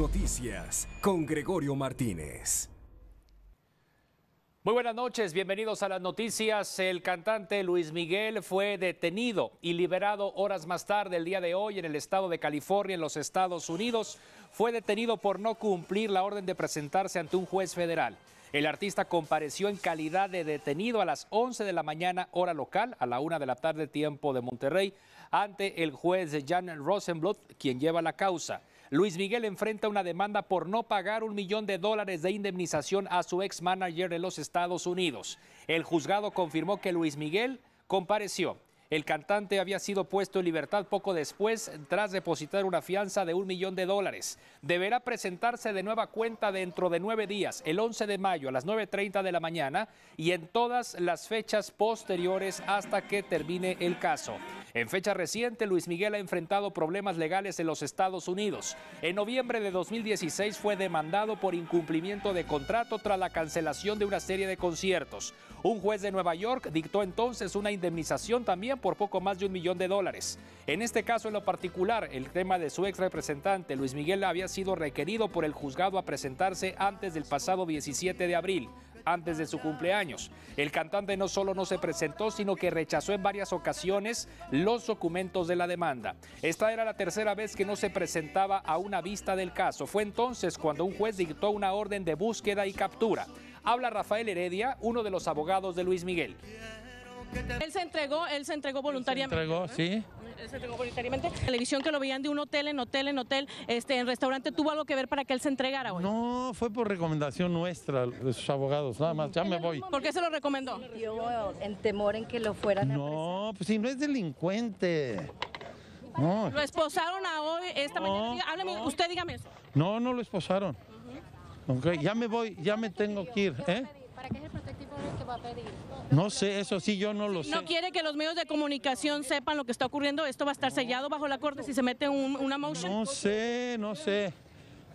noticias con Gregorio Martínez. Muy buenas noches, bienvenidos a las noticias. El cantante Luis Miguel fue detenido y liberado horas más tarde el día de hoy en el estado de California, en los Estados Unidos. Fue detenido por no cumplir la orden de presentarse ante un juez federal. El artista compareció en calidad de detenido a las 11 de la mañana hora local, a la 1 de la tarde tiempo de Monterrey, ante el juez Jan Rosenbluth, quien lleva la causa. Luis Miguel enfrenta una demanda por no pagar un millón de dólares de indemnización a su ex manager de los Estados Unidos. El juzgado confirmó que Luis Miguel compareció. El cantante había sido puesto en libertad poco después tras depositar una fianza de un millón de dólares. Deberá presentarse de nueva cuenta dentro de nueve días, el 11 de mayo a las 9.30 de la mañana y en todas las fechas posteriores hasta que termine el caso. En fecha reciente, Luis Miguel ha enfrentado problemas legales en los Estados Unidos. En noviembre de 2016 fue demandado por incumplimiento de contrato tras la cancelación de una serie de conciertos. Un juez de Nueva York dictó entonces una indemnización también por poco más de un millón de dólares. En este caso en lo particular, el tema de su ex representante Luis Miguel había sido requerido por el juzgado a presentarse antes del pasado 17 de abril antes de su cumpleaños. El cantante no solo no se presentó, sino que rechazó en varias ocasiones los documentos de la demanda. Esta era la tercera vez que no se presentaba a una vista del caso. Fue entonces cuando un juez dictó una orden de búsqueda y captura. Habla Rafael Heredia, uno de los abogados de Luis Miguel. Él se entregó, él se entregó voluntariamente. Se entregó, sí. Él se entregó voluntariamente. Televisión que lo veían de un hotel en hotel en hotel, este, en restaurante, ¿tuvo algo que ver para que él se entregara hoy? No, fue por recomendación nuestra de sus abogados, nada más, ya me voy. ¿Por qué se lo recomendó? Yo en temor en que lo fueran a No, pues si no es delincuente. No, Lo esposaron a hoy, esta No, mañana. Hábleme, usted dígame eso. no, no lo esposaron. Ok, ya me voy, ya me tengo que ir, ¿eh? ¿Para qué es el protectivo que va a pedir? No sé, eso sí, yo no lo sé. No quiere que los medios de comunicación sepan lo que está ocurriendo. Esto va a estar sellado bajo la corte si se mete un- una motion. No sé, no sé.